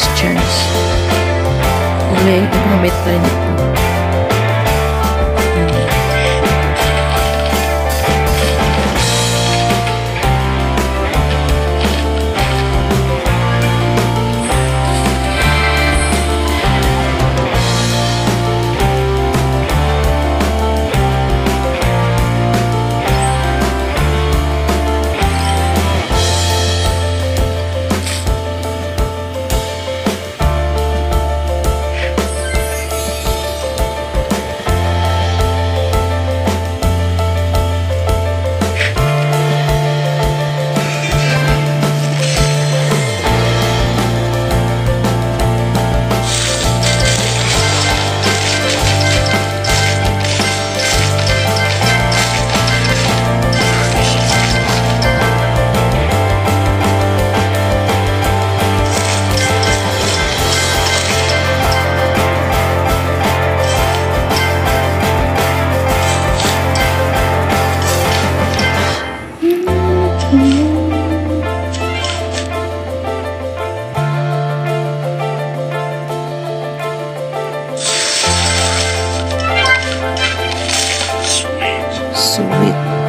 textures. May gumamit rin ito. so we.